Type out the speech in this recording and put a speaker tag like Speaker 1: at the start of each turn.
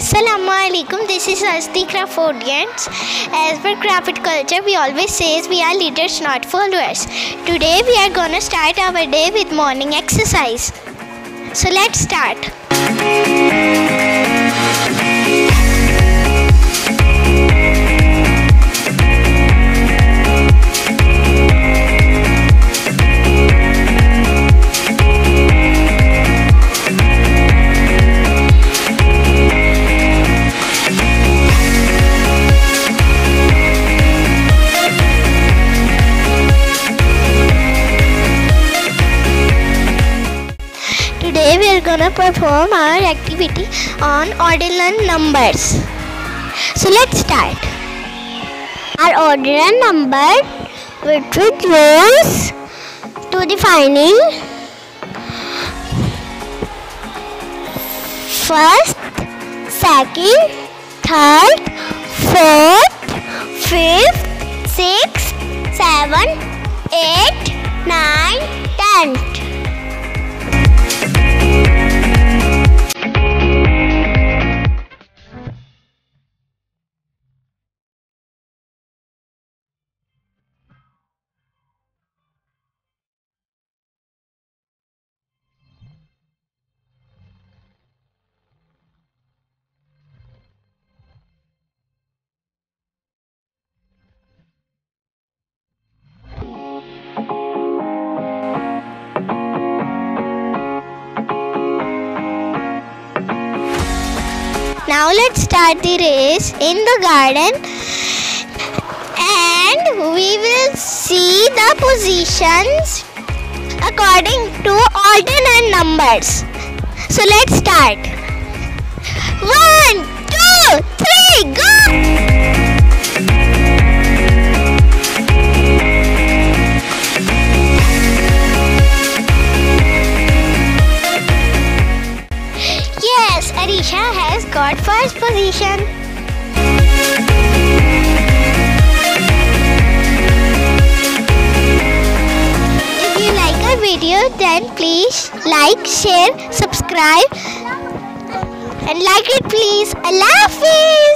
Speaker 1: Assalamu alaikum. This is Asti Crawfordians. As per Craft culture, we always says we are leaders, not followers. Today we are gonna start our day with morning exercise. So let's start. Today we are gonna perform our activity on ordinal numbers. So let's start. Our ordinal number which use to defining first, second, third, fourth, fifth, sixth, seventh, eighth, ninth, tenth. Now let's start the race in the garden and we will see the positions according to ordinal numbers. So let's start. One, two, three, go! Arisha has got first position. If you like our video, then please like, share, subscribe, and like it, please. Allah Hafiz.